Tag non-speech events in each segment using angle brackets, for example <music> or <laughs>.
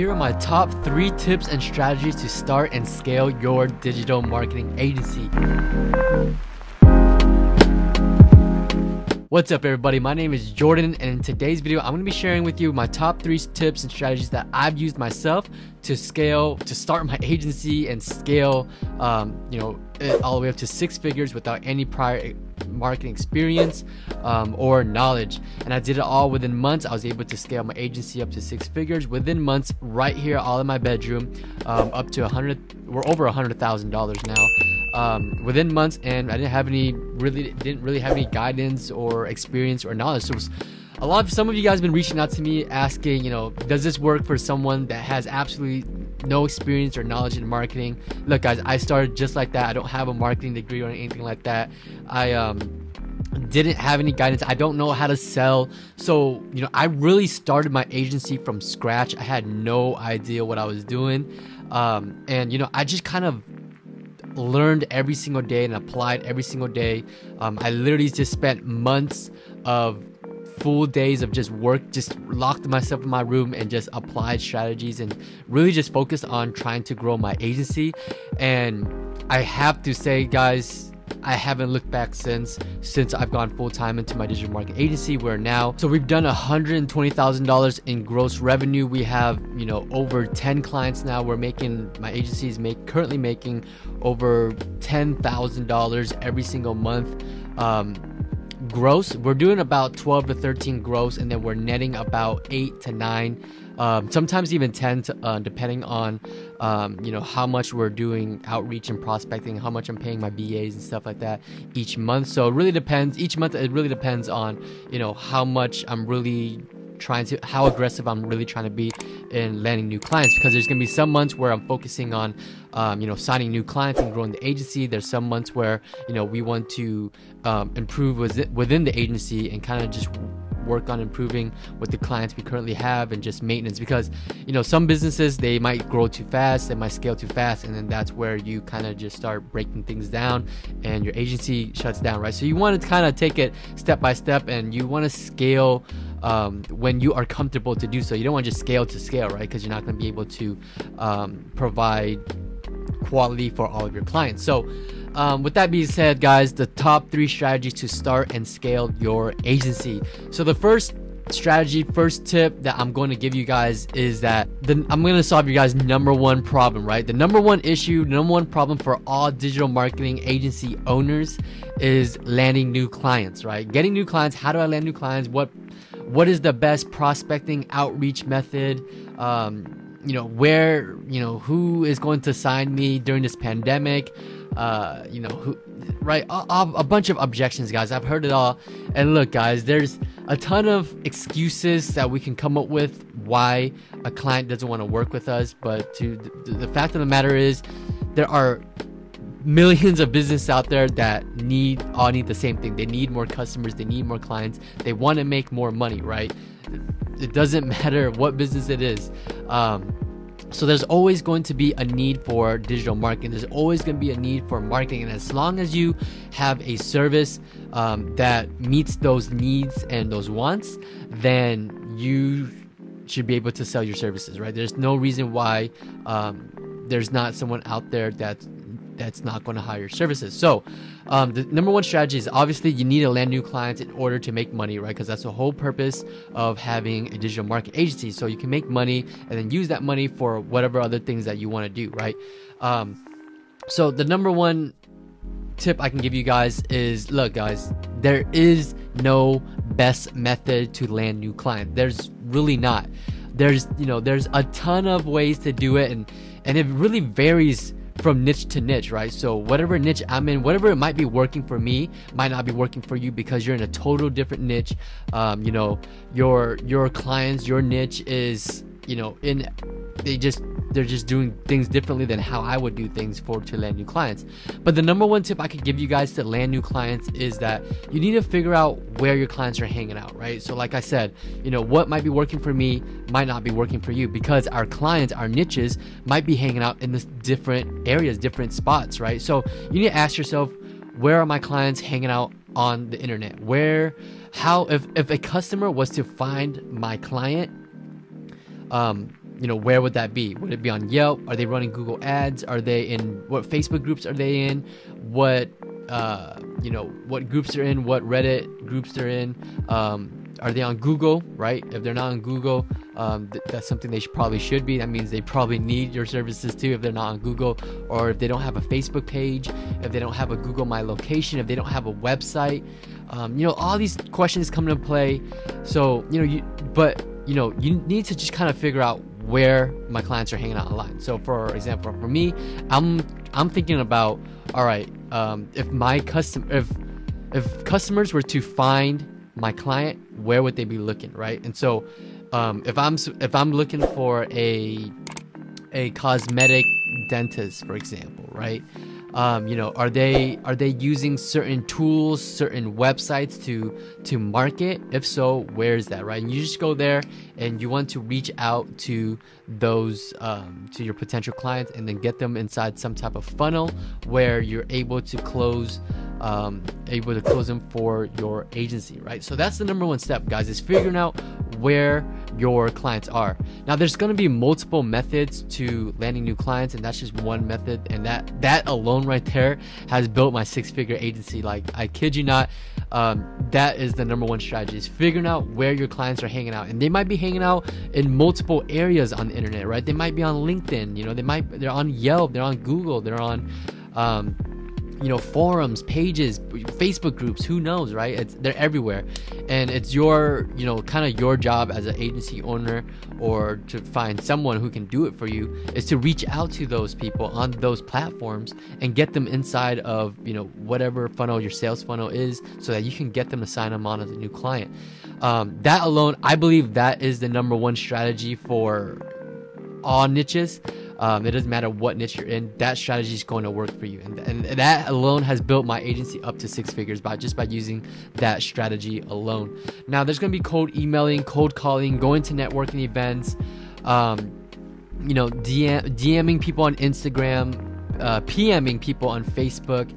here are my top three tips and strategies to start and scale your digital marketing agency. What's up everybody, my name is Jordan and in today's video I'm going to be sharing with you my top 3 tips and strategies that I've used myself to scale, to start my agency and scale, um, you know, all the way up to six figures without any prior marketing experience um, or knowledge. And I did it all within months. I was able to scale my agency up to six figures within months right here, all in my bedroom, um, up to a hundred, we're over a hundred thousand dollars now um, within months, and I didn't have any really didn't really have any guidance or experience or knowledge. So a lot of some of you guys have been reaching out to me asking, you know, does this work for someone that has absolutely no experience or knowledge in marketing? Look, guys, I started just like that. I don't have a marketing degree or anything like that. I um didn't have any guidance. I don't know how to sell. So, you know, I really started my agency from scratch. I had no idea what I was doing. Um, and, you know, I just kind of learned every single day and applied every single day. Um, I literally just spent months of full days of just work, just locked myself in my room and just applied strategies and really just focused on trying to grow my agency. And I have to say, guys, I haven't looked back since since I've gone full time into my digital marketing agency. Where now, so we've done $120,000 in gross revenue. We have you know over 10 clients now. We're making my agency is make currently making over $10,000 every single month. Um, gross we're doing about 12 to 13 gross and then we're netting about 8 to 9 um, sometimes even 10 to, uh, depending on um, you know how much we're doing outreach and prospecting how much i'm paying my VAs and stuff like that each month. So it really depends each month it really depends on you know how much i'm really trying to how aggressive I'm really trying to be in landing new clients because there's gonna be some months where I'm focusing on um, you know signing new clients and growing the agency. There's some months where you know we want to um, improve within the agency and kind of just work on improving with the clients we currently have and just maintenance because you know some businesses they might grow too fast they might scale too fast and then that's where you kind of just start breaking things down and your agency shuts down right so you want to kind of take it step by step and you want to scale um, when you are comfortable to do so you don't want to just scale to scale right because you're not going to be able to um, provide quality for all of your clients so um, with that being said, guys, the top three strategies to start and scale your agency. So the first strategy, first tip that I'm going to give you guys is that I'm going to solve your guys' number one problem, right? The number one issue, number one problem for all digital marketing agency owners is landing new clients, right? Getting new clients. How do I land new clients? What what is the best prospecting outreach method? Um, you know, where, you know, who is going to sign me during this pandemic? uh, you know, who, right? A, a, bunch of objections, guys. I've heard it all. And look, guys, there's a ton of excuses that we can come up with why a client doesn't want to work with us. But to the, the fact of the matter is, there are millions of business out there that need all need the same thing. They need more customers. They need more clients. They want to make more money, right? It doesn't <laughs> matter what business it is. Um, so there's always going to be a need for digital marketing. There's always going to be a need for marketing, and as long as you have a service um, that meets those needs and those wants, then you should be able to sell your services. Right? There's no reason why um, there's not someone out there that that's not going to hire services. So, um, the number one strategy is obviously you need to land new clients in order to make money, right? Because that's the whole purpose of having a digital market agency. So you can make money and then use that money for whatever other things that you want to do, right? Um, so the number one tip I can give you guys is look, guys, there is no best method to land new clients. There's really not. There's you know there's a ton of ways to do it and and it really varies from niche to niche, right? So whatever niche I'm in, whatever it might be working for me, might not be working for you because you're in a total different niche. Um, you know, your your clients, your niche is, you know, in they just they're just doing things differently than how I would do things for to land new clients. But the number one tip I could give you guys to land new clients is that you need to figure out where your clients are hanging out, right? So like I said, you know, what might be working for me might not be working for you because our clients, our niches might be hanging out in this different areas, different spots, right? So you need to ask yourself, where are my clients hanging out on the internet? Where how if if a customer was to find my client um you know, where would that be? Would it be on Yelp? Are they running Google Ads? Are they in what Facebook groups are they in? What uh, you know, what groups they're in? What Reddit groups they're in? Um, are they on Google? Right? If they're not on Google, um, th- that's something they should, probably should be. That means they probably need your services too. If they're not on Google, or if they don't have a Facebook page, if they don't have a Google My Location, if they don't have a website, um, you know, all these questions come into play. So you know, you but you know, you need to just kind of figure out where my clients are hanging out online. So for example, for me, I'm I'm thinking about all right, um, if my custom if if customers were to find my client, where would they be looking, right? And so um, if I'm if I'm looking for a a cosmetic dentist, for example, right? Um, you know are they are they using certain tools certain websites to to market? If so where is that right? And you just go there and you want to reach out to those um, to your potential clients and then get them inside some type of funnel where you're able to close um, able to close them for your agency right? So that's the number one step guys is figuring out where your clients are. Now there's going to be multiple methods to landing new clients and that's just one method and that that alone right there has built my six figure agency. Like i kid you not um, that is the number one strategy is figuring out where your clients are hanging out. And they might be hanging out in multiple areas on the internet right? They might be on linkedin you know they might they're on yelp they're on google they're on um, you know forums pages facebook groups who knows right? It's, they're everywhere. And it's your you know kind of your job as an agency owner or to find someone who can do it for you is to reach out to those people on those platforms and get them inside of you know whatever funnel your sales funnel is so that you can get them to sign them on as a new client. Um, that alone i believe that is the number one strategy for all niches um, it doesn't matter what niche you're in. That strategy is going to work for you, and, and that alone has built my agency up to six figures by just by using that strategy alone. Now, there's going to be cold emailing, cold calling, going to networking events, um, you know, DM, DMing people on Instagram, uh, PMing people on Facebook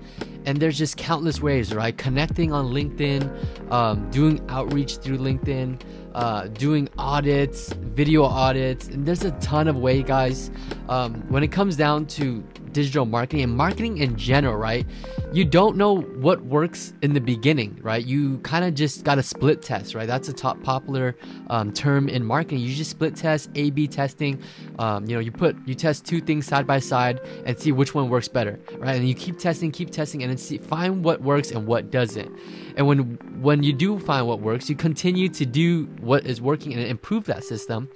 and there's just countless ways right connecting on linkedin um, doing outreach through linkedin uh, doing audits video audits and there's a ton of way guys. Um, when it comes down to digital marketing and marketing in general, right? You don't know what works in the beginning, right? You kind of just got to split test, right? That's a top popular um, term in marketing. You just split test, A/B testing. Um, you know, you put you test two things side by side and see which one works better, right? And you keep testing, keep testing, and then see find what works and what doesn't. And when when you do find what works, you continue to do what is working and improve that system,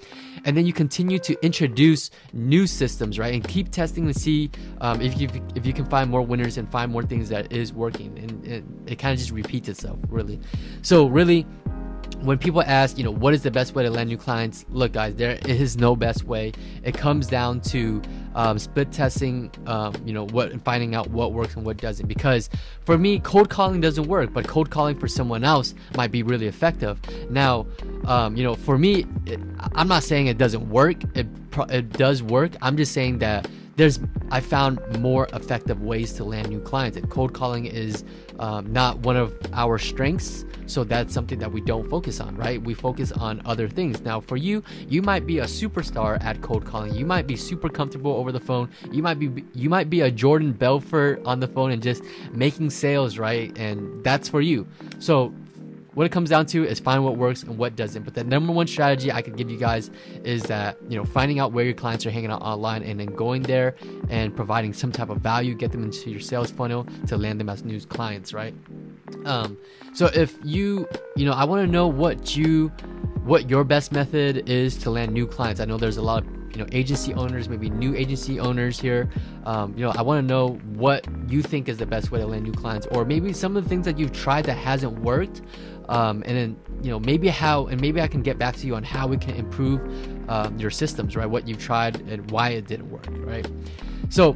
and then you continue to introduce new systems, right? And keep testing to see um, if you if you can find more winners and find more things that is working, and, it kind of just repeats itself, really. So really, when people ask, you know, what is the best way to land new clients? Look, guys, there is no best way. It comes down to um, split testing, um, you know, what finding out what works and what doesn't. Because for me, cold calling doesn't work, but cold calling for someone else might be really effective. Now, um, you know, for me, it, I'm not saying it doesn't work. It it does work. I'm just saying that there's I found more effective ways to land new clients, and cold calling is um, not one of our strengths. So that's something that we don't focus on, right? We focus on other things. Now, for you, you might be a superstar at cold calling. You might be super comfortable over the phone. You might be you might be a Jordan Belfort on the phone and just making sales, right? And that's for you. So what it comes down to is find what works and what doesn't. But the number one strategy I could give you guys is that, you know, finding out where your clients are hanging out online and then going there and providing some type of value, get them into your sales funnel to land them as new clients, right? Um, so if you, you know, I want to know what you, what your best method is to land new clients. I know there's a lot of you know agency owners maybe new agency owners here. Um, you know i want to know what you think is the best way to land new clients or maybe some of the things that you've tried that hasn't worked um, and then you know maybe how and maybe i can get back to you on how we can improve um, your systems right? What you've tried and why it didn't work right? So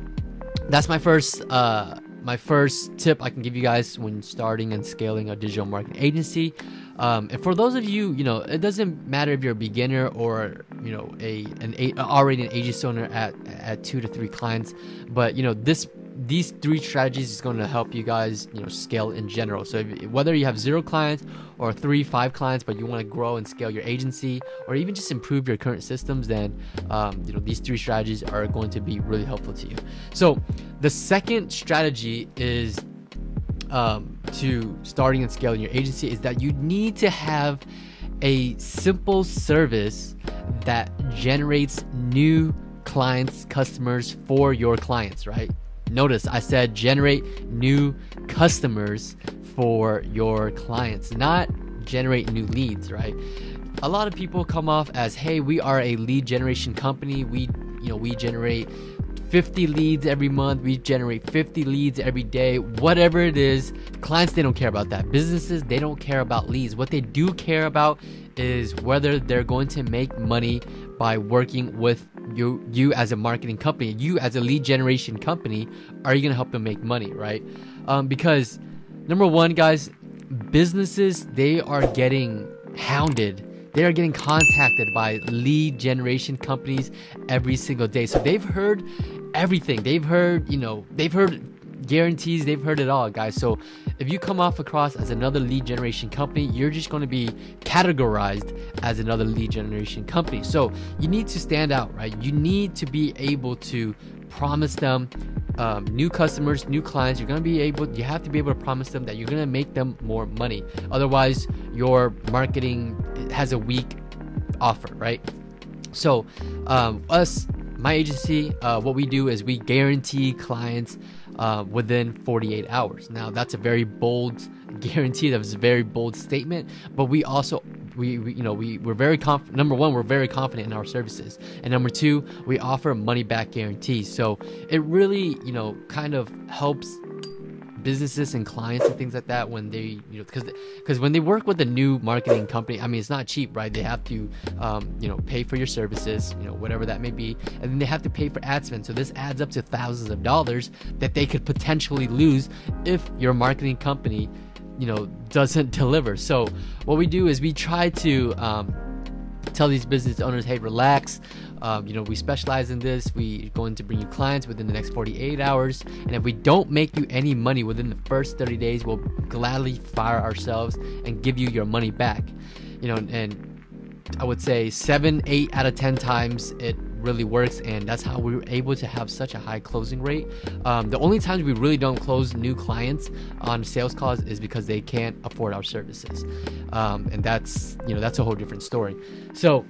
that's my first uh, my first tip i can give you guys when starting and scaling a digital marketing agency um, and for those of you you know it doesn't matter if you're a beginner or you know a an a, already an agency owner at at two to three clients but you know this these three strategies is going to help you guys you know scale in general. So if, whether you have zero clients or three five clients but you want to grow and scale your agency or even just improve your current systems then um, you know these three strategies are going to be really helpful to you. So the second strategy is um, to starting and scaling your agency is that you need to have a simple service that generates new clients, customers for your clients, right? Notice I said generate new customers for your clients, not generate new leads, right? A lot of people come off as, "Hey, we are a lead generation company. We, you know, we generate 50 leads every month. We generate 50 leads every day. Whatever it is, clients they don't care about that. Businesses they don't care about leads. What they do care about is whether they're going to make money by working with you you as a marketing company, you as a lead generation company, are you gonna help them make money, right? Um, because number one, guys, businesses they are getting hounded. They are getting contacted by lead generation companies every single day. So they've heard everything. They've heard, you know, they've heard guarantees they've heard it all guys. So if you come off across as another lead generation company you're just going to be categorized as another lead generation company. So you need to stand out right? You need to be able to promise them um, new customers new clients. You're going to be able you have to be able to promise them that you're going to make them more money. Otherwise your marketing has a weak offer right? So um, us my agency uh, what we do is we guarantee clients uh, within 48 hours. Now, that's a very bold <laughs> guarantee. That was a very bold statement. But we also we, we, you know we we're very confident number one we're very confident in our services and number two we offer money back guarantees so it really you know kind of helps businesses and clients and things like that when they you know because because when they work with a new marketing company i mean it's not cheap right? They have to um, you know pay for your services you know whatever that may be and then they have to pay for ad spend. So this adds up to thousands of dollars that they could potentially lose if your marketing company you know doesn't <laughs> deliver. So what we do is we try to um, tell these business owners hey relax um, you know, we specialize in this. We're going to bring you clients within the next 48 hours. And if we don't make you any money within the first 30 days, we'll gladly fire ourselves and give you your money back. You know, and I would say seven, eight out of 10 times it really works and that's how we were able to have such a high closing rate um, the only times we really don't close new clients on sales calls is because they can't afford our services um, and that's you know that's a whole different story so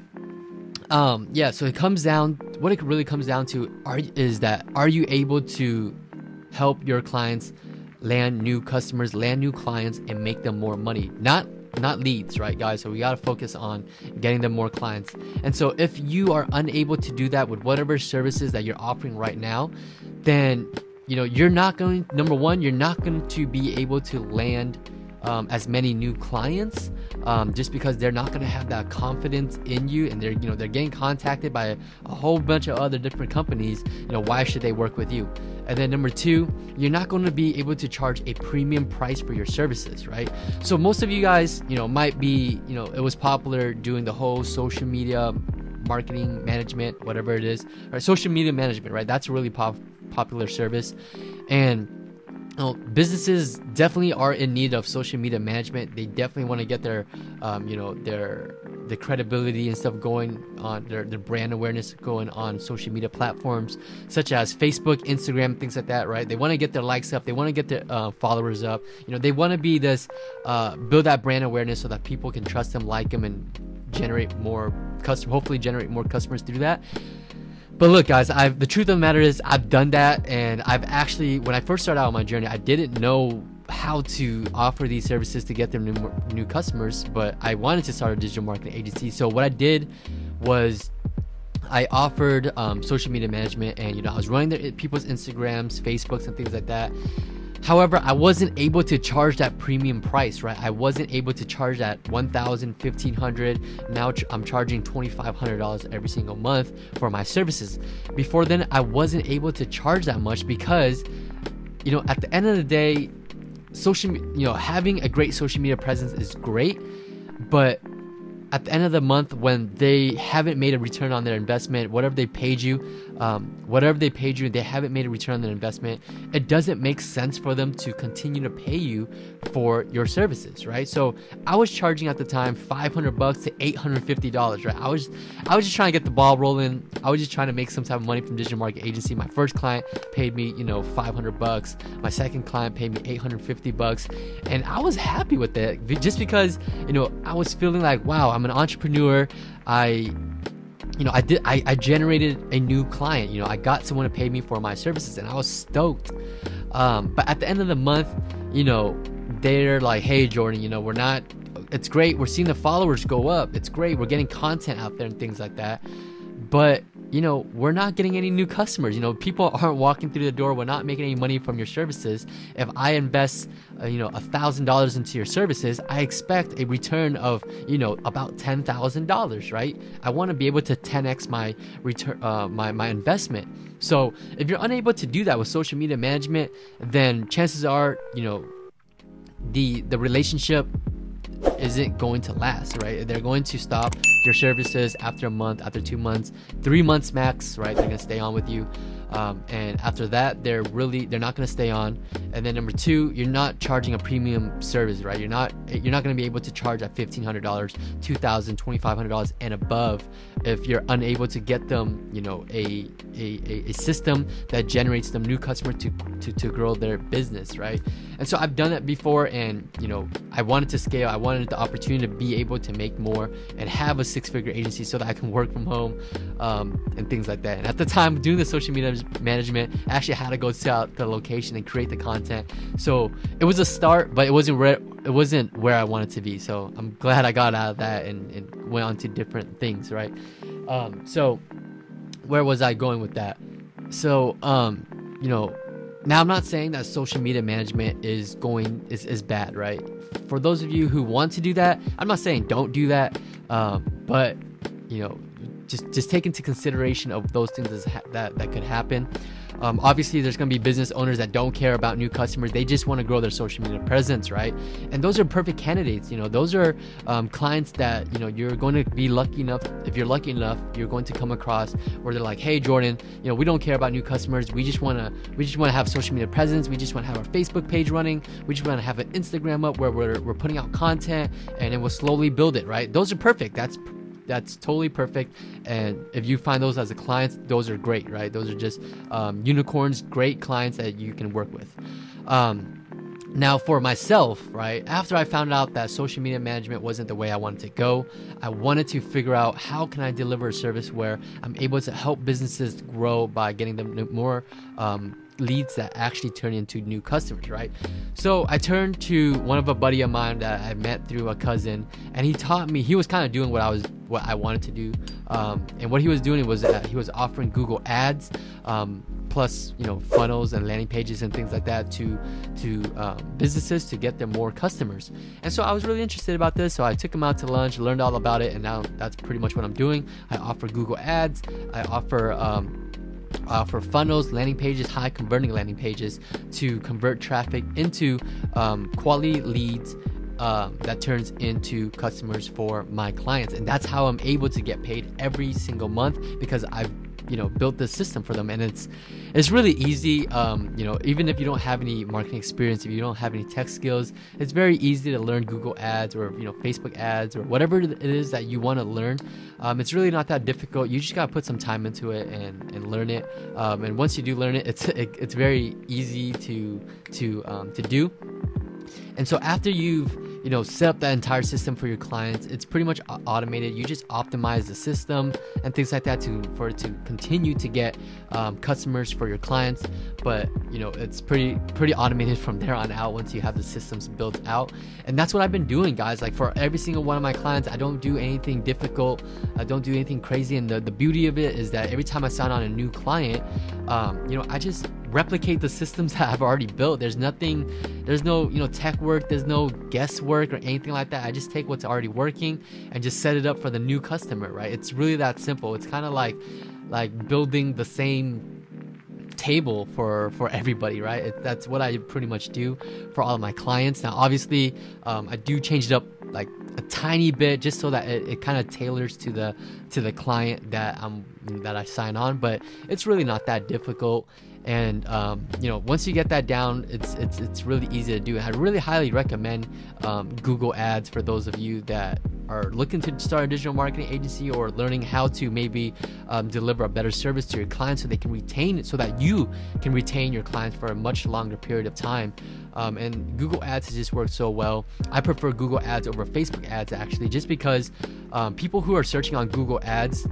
um, yeah, so it comes down. What it really comes down to are is that are you able to help your clients land new customers, land new clients, and make them more money? Not not leads, right, guys? So we gotta focus on getting them more clients. And so if you are unable to do that with whatever services that you're offering right now, then you know you're not going. Number one, you're not going to be able to land um, as many new clients um, just because they're not going to have that confidence in you and they're you know they're getting contacted by a, whole bunch of other different companies you know why should they work with you? And then number two you're not going to be able to charge a premium price for your services right? So most of you guys you know might be you know it was popular doing the whole social media marketing management whatever it is right social media management right? That's a really pop- popular service. And know, businesses definitely are in need of social media management. They definitely want to get their, um, you know, their the credibility and stuff going on their, their brand awareness going on social media platforms such as Facebook, Instagram, things like that. Right? They want to get their likes up. They want to get their uh, followers up. You know, they want to be this, uh, build that brand awareness so that people can trust them, like them, and generate more customer. Hopefully, generate more customers through that. But look, guys, I've the truth of the matter is I've done that, and I've actually when I first started out on my journey, I didn't know how to offer these services to get them new, new customers, but I wanted to start a digital marketing agency. So what I did was I offered um, social media management, and you know I was running their, people's Instagrams, Facebooks, and things like that. However, I wasn't able to charge that premium price, right? I wasn't able to charge that $1,000, $1,500. Now I'm charging $2,500 every single month for my services. Before then, I wasn't able to charge that much because, you know, at the end of the day, social, you know, having a great social media presence is great, but at the end of the month when they haven't made a return on their investment whatever they paid you um, whatever they paid you they haven't made a return on their investment it doesn't make sense for them to continue to pay you for your services right? So i was charging at the time 500 bucks to 850 dollars right? I was i was just trying to get the ball rolling. I was just trying to make some type of money from digital market agency. My first client paid me you know 500 bucks. My second client paid me 850 bucks. And i was happy with it just because you know i was feeling like wow i'm an entrepreneur. I you know i did I, I generated a new client you know i got someone to pay me for my services and i was stoked. Um, but at the end of the month you know they're like hey jordan you know we're not it's great we're seeing the followers go up it's great we're getting content out there and things like that. But you know, we're not getting any new customers. You know, people aren't walking through the door. We're not making any money from your services. If I invest, uh, you know, a thousand dollars into your services, I expect a return of, you know, about ten thousand dollars, right? I want to be able to 10x my return, uh, my my investment. So if you're unable to do that with social media management, then chances are, you know, the the relationship isn't going to last, right? They're going to stop your services after a month, after two months, three months max, right? They're gonna stay on with you. Um, and after that they're really they're not going to stay on. And then number two you're not charging a premium service right? You're not you're not going to be able to charge at $1500 $2000 $2500 and above if you're unable to get them you know a, a, a system that generates them new customer to, to to grow their business right? And so i've done that before and you know i wanted to scale. I wanted the opportunity to be able to make more and have a six figure agency so that i can work from home um, and things like that. And at the time doing the social media management. Actually had to go to the location and create the content. So it was a start, but it wasn't where it wasn't where I wanted to be. So I'm glad I got out of that and, and went on to different things, right? Um, so where was I going with that? So um, you know, now I'm not saying that social media management is going is, is bad, right? For those of you who want to do that, I'm not saying don't do that, um, but you know just just take into consideration of those things that that could happen. Um, obviously, there's going to be business owners that don't care about new customers. They just want to grow their social media presence, right? And those are perfect candidates. You know, those are um, clients that you know you're going to be lucky enough. If you're lucky enough, you're going to come across where they're like, "Hey, Jordan, you know, we don't care about new customers. We just want to we just want to have social media presence. We just want to have our Facebook page running. We just want to have an Instagram up where we're we're putting out content, and it will slowly build it, right? Those are perfect. That's that's totally perfect. And if you find those as a client, those are great, right? Those are just um, unicorns, great clients that you can work with. Um, now, for myself, right, after I found out that social media management wasn't the way I wanted to go, I wanted to figure out how can I deliver a service where I'm able to help businesses grow by getting them more um, leads that actually turn into new customers, right? So I turned to one of a buddy of mine that I met through a cousin, and he taught me. He was kind of doing what I was, what I wanted to do, um, and what he was doing was uh, he was offering Google Ads, um, plus you know funnels and landing pages and things like that to to um, businesses to get them more customers. And so I was really interested about this, so I took him out to lunch, learned all about it, and now that's pretty much what I'm doing. I offer Google Ads, I offer um, uh, for funnels, landing pages, high converting landing pages to convert traffic into um, quality leads um, that turns into customers for my clients. And that's how I'm able to get paid every single month because I've you know built this system for them. And it's it's really easy um, you know even if you don't have any marketing experience if you don't have any tech skills it's very easy to learn google ads or you know facebook ads or whatever it is that you want to learn. Um, it's really not that difficult. You just got to put some time into it and, and learn it. Um, and once you do learn it it's it, it's very easy to to um, to do. And so after you've you know set up that entire system for your clients. It's pretty much automated. You just optimize the system and things like that to for it to continue to get um, customers for your clients. But you know it's pretty pretty automated from there on out once you have the systems built out. And that's what i've been doing guys. Like for every single one of my clients i don't do anything difficult. I don't do anything crazy. And the, the beauty of it is that every time i sign on a new client um, you know i just replicate the systems <laughs> that I've already built. There's nothing, there's no, you know, tech work, there's no guesswork or anything like that. I just take what's already working and just set it up for the new customer, right? It's really that simple. It's kind of like like building the same table for for everybody right it, that's what i pretty much do for all of my clients now obviously um, i do change it up like a tiny bit just so that it, it kind of tailors to the to the client that I'm that I sign on but it's really not that difficult. And um, you know once you get that down it's it's it's really easy to do. And I really highly recommend um, Google Ads for those of you that are looking to start a digital marketing agency or learning how to maybe um, deliver a better service to your clients so they can retain it so that you can retain your clients for a much longer period of time. Um, and Google Ads has just worked so well. I prefer Google Ads over Facebook ads actually, just because um, people who are searching on Google Ads,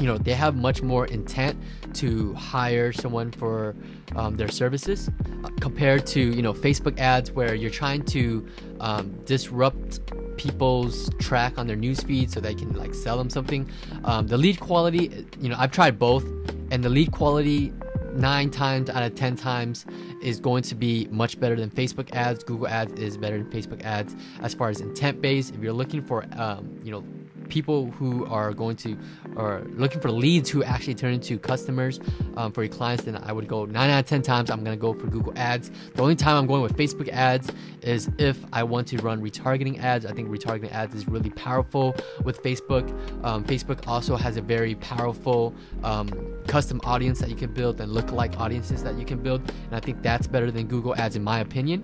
you know, they have much more intent to hire someone for um, their services uh, compared to you know Facebook ads where you're trying to um, disrupt people's track on their newsfeed so they can like sell them something. Um, the lead quality, you know, I've tried both, and the lead quality nine times out of ten times is going to be much better than Facebook ads. Google ads is better than Facebook ads as far as intent based. If you're looking for, um, you know, people who are going to or looking for leads who actually turn into customers um, for your clients, then I would go nine out of ten times. I'm gonna go for Google Ads. The only time I'm going with Facebook ads is if I want to run retargeting ads. I think retargeting ads is really powerful with Facebook. Um, Facebook also has a very powerful um, custom audience that you can build and look-alike audiences that you can build, and I think that's better than Google Ads in my opinion.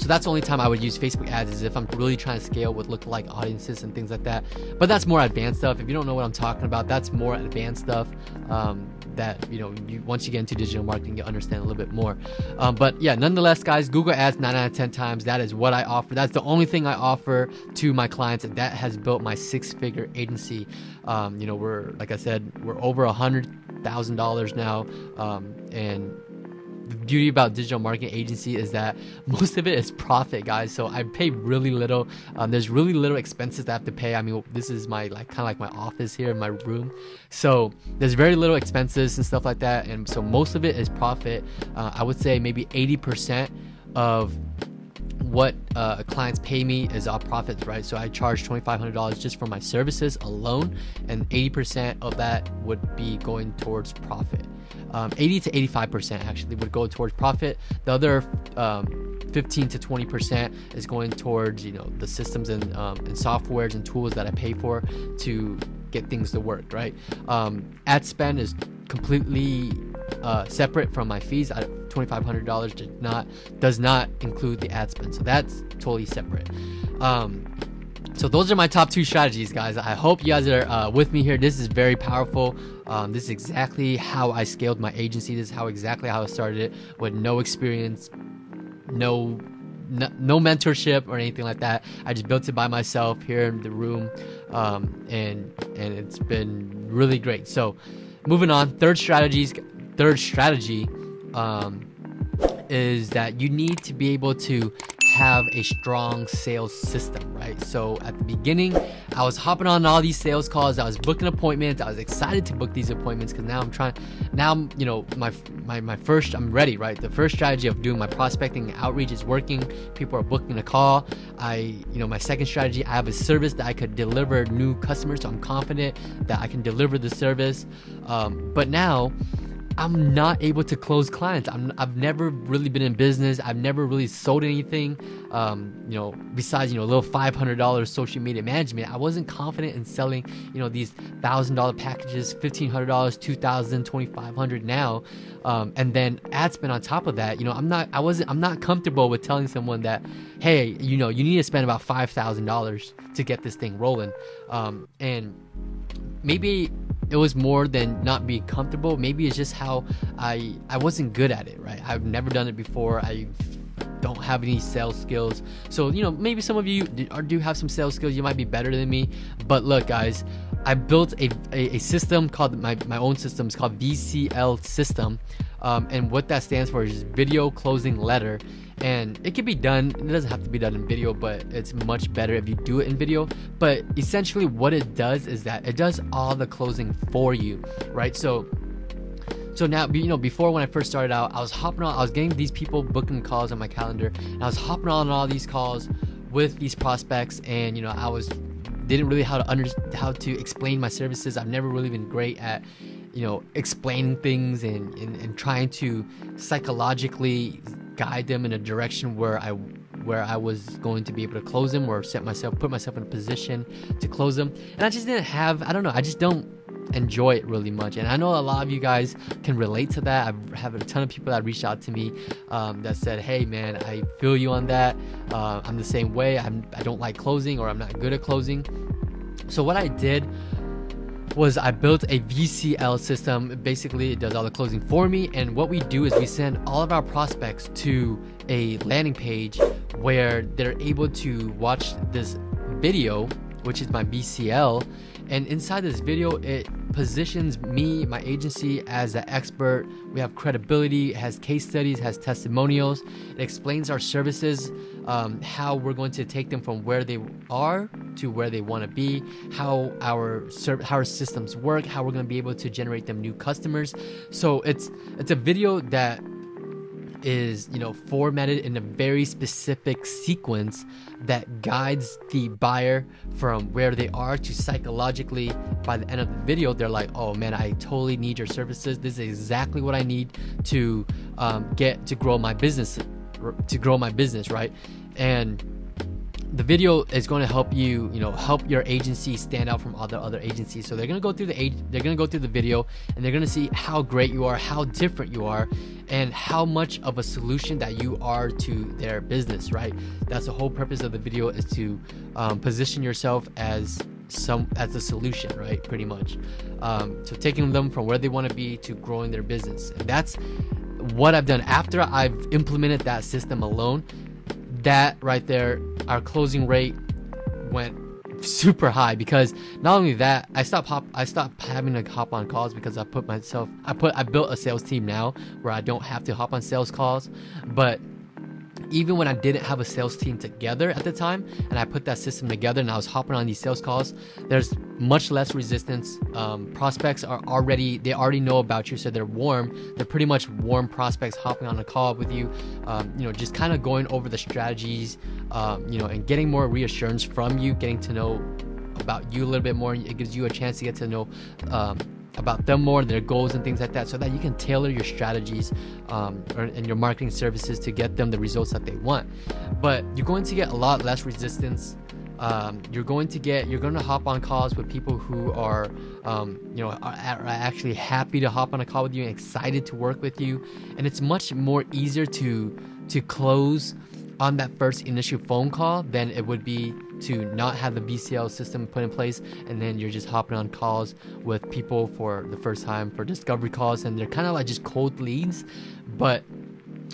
So that's the only time I would use Facebook ads is if I'm really trying to scale with look-alike audiences and things like that. But that's more advanced stuff. If you don't know what I'm talking about, that's more advanced stuff. Um, that you know, you, once you get into digital marketing, you understand a little bit more. Um, but yeah, nonetheless, guys, Google Ads nine out of ten times. That is what I offer. That's the only thing I offer to my clients, and that has built my six-figure agency. Um, you know, we're like I said, we're over a hundred thousand dollars now, um, and beauty about digital marketing agency is that <laughs> most of it is profit guys. So i pay really little. Um, there's really little expenses i have to pay. I mean this is my like kind of like my office here in my room. So there's very little expenses and stuff like that. And so most of it is profit. Uh, i would say maybe 80% of what uh, clients pay me is all profits, right? So I charge $2,500 just for my services alone, and 80% of that would be going towards profit um, 80 to 85% actually would go towards profit. The other um, 15 to 20% is going towards you know the systems and, um, and softwares and tools that I pay for to get things to work. Right. Um, ad spend is completely uh, separate from my fees. $2,500 does not does not include the ad spend, so that's totally separate. Um, so those are my top two strategies, guys. I hope you guys are uh, with me here. This is very powerful. Um, this is exactly how I scaled my agency. This is how exactly how I started it with no experience, no, no, no mentorship or anything like that. I just built it by myself here in the room, um, and and it's been really great. So, moving on. Third strategies. Third strategy um, is that you need to be able to have a strong sales system? So at the beginning, I was hopping on all these sales calls. I was booking appointments. I was excited to book these appointments because now I'm trying. Now, you know, my my my first, I'm ready, right? The first strategy of doing my prospecting outreach is working. People are booking a call. I, you know, my second strategy, I have a service that I could deliver new customers, so I'm confident that I can deliver the service. Um, but now I'm not able to close clients. I'm, I've never really been in business. I've never really sold anything. Um, you know, besides you know a little five hundred dollars social media management, I wasn't confident in selling you know these thousand dollar packages, fifteen hundred dollars, two thousand, twenty five hundred now, um, and then ad spend on top of that. You know, I'm not. I wasn't. I'm not comfortable with telling someone that, hey, you know, you need to spend about five thousand dollars to get this thing rolling, um, and maybe it was more than not being comfortable. Maybe it's just how I I wasn't good at it, right? I've never done it before. I don't have any sales skills. So, you know, maybe some of you do, have some sales skills. You might be better than me. But look, guys, I built a, a, a system called my, my own system. It's called VCL system. Um, and what that stands for is video closing letter and it can be done it doesn't have to be done in video but it's much better if you do it in video but essentially what it does is that it does all the closing for you right so so now you know before when i first started out i was hopping on i was getting these people booking calls on my calendar and i was hopping on all these calls with these prospects and you know i was didn't really how to under how to explain my services i've never really been great at you know explaining things and, and, and trying to psychologically guide them in a direction where I where I was going to be able to close them or set myself, put myself in a position to close them. And I just didn't have, I don't know, I just don't enjoy it really much. And I know a lot of you guys can relate to that. I have a ton of people that reached out to me um, that said, "Hey, man, I feel you on that. Uh, I'm the same way. I'm, I don't like closing, or I'm not good at closing." So what I did was I built a VCL system. Basically, it does all the closing for me. And what we do is we send all of our prospects to a landing page where they're able to watch this video, which is my VCL. And inside this video, it positions me, my agency, as the expert. We have credibility, has case studies, has testimonials. It explains our services, um, how we're going to take them from where they are to where they want to be, how our how our systems work, how we're going to be able to generate them new customers. So it's it's a video that is you know formatted in a very specific sequence that guides the buyer from where they are to psychologically by the end of the video they're like oh man i totally need your services. This is exactly what i need to um, get to grow my business to grow my business right? And the video is going to help you, you know, help your agency stand out from other other agencies. So they're going to go through the age, they're going to go through the video, and they're going to see how great you are, how different you are, and how much of a solution that you are to their business. Right? That's the whole purpose of the video is to um, position yourself as some as a solution. Right? Pretty much. Um, so taking them from where they want to be to growing their business, and that's what I've done after I've implemented that system alone that right there, our closing rate went super high because not only that, I stopped hop I stopped having to hop on calls because I put myself I put I built a sales team now where I don't have to hop on sales calls, but even when I didn't have a sales team together at the time and I put that system together and I was hopping on these sales calls, there's much less resistance. Um, prospects are already, they already know about you, so they're warm. They're pretty much warm prospects hopping on a call with you, um, you know, just kind of going over the strategies, um, you know, and getting more reassurance from you, getting to know about you a little bit more. It gives you a chance to get to know um, about them more, their goals and things like that, so that you can tailor your strategies um, or, and your marketing services to get them the results that they want. But you're going to get a lot less resistance. Um, you're going to get you're going to hop on calls with people who are um, you know are, are, actually happy to hop on a call with you and excited to work with you and it's much more easier to to close on that first initial phone call than it would be to not have the VCL system put in place and then you're just hopping on calls with people for the first time for discovery calls and they're kind of like just cold leads but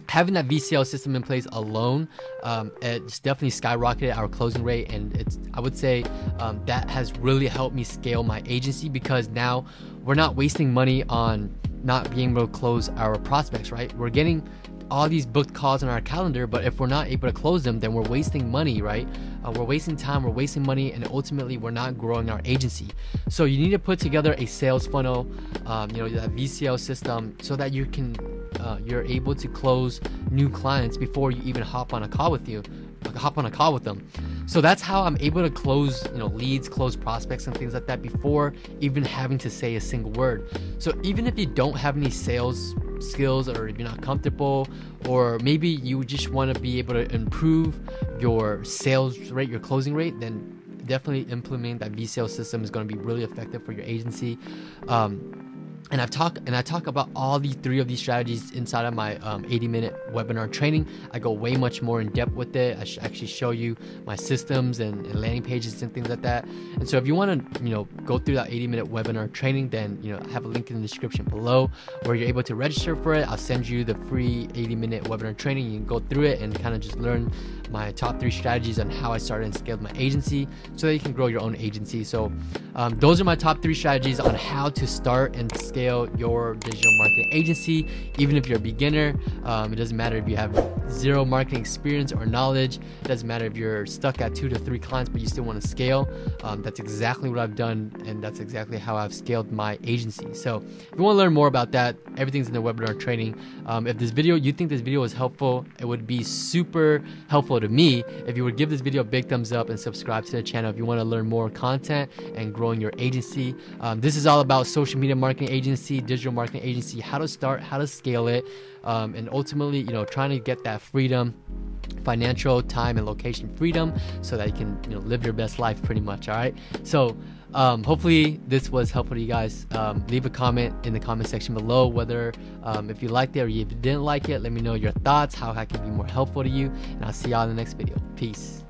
having that VCL system in place alone, um, it's definitely skyrocketed our closing rate, and it's I would say um, that has really helped me scale my agency because now we're not wasting money on not being able to close our prospects. Right, we're getting all these booked calls on our calendar, but if we're not able to close them, then we're wasting money, right? Uh, we're wasting time, we're wasting money, and ultimately we're not growing our agency. So you need to put together a sales funnel, um, you know, that VCL system, so that you can uh, you're able to close new clients before you even hop on a call with you hop on a call with them. So that's how I'm able to close, you know, leads, close prospects and things like that before even having to say a single word. So even if you don't have any sales skills or if you're not comfortable or maybe you just want to be able to improve your sales rate, your closing rate, then definitely implementing that VCL system is going to be really effective for your agency. Um, and I've talked and I talk about all these three of these strategies inside of my um, 80 minute webinar training. I go way much more in depth with it. I sh- actually show you my systems and, and, landing pages and things like that. And so if you want to, you know, go through that 80 minute webinar training, then you know I have a link in the description below where you're able to register for it. I'll send you the free 80 minute webinar training. You can go through it and kind of just learn my top three strategies on how I started and scaled my agency so that you can grow your own agency. So um, those are my top three strategies on how to start and scale your digital marketing agency. Even if you're a beginner, um, it doesn't matter if you have zero marketing experience or knowledge. It doesn't matter if you're stuck at two to three clients, but you still want to scale. Um, that's exactly what I've done, and that's exactly how I've scaled my agency. So if you want to learn more about that, everything's in the webinar training. Um, if this video, you think this video was helpful, it would be super helpful to me if you would give this video a big thumbs up and subscribe to the channel if you want to learn more content and growing your agency. Um, this is all about social media marketing agency agency, digital marketing agency, how to start, how to scale it, um, and ultimately, you know, trying to get that freedom, financial, time, and location freedom, so that you can, you know, live your best life, pretty much. All right. So um, hopefully this was helpful to you guys um, leave a comment in the comment section below whether um, if you liked it or if you didn't like it let me know your thoughts how i can be more helpful to you and i'll see y'all in the next video peace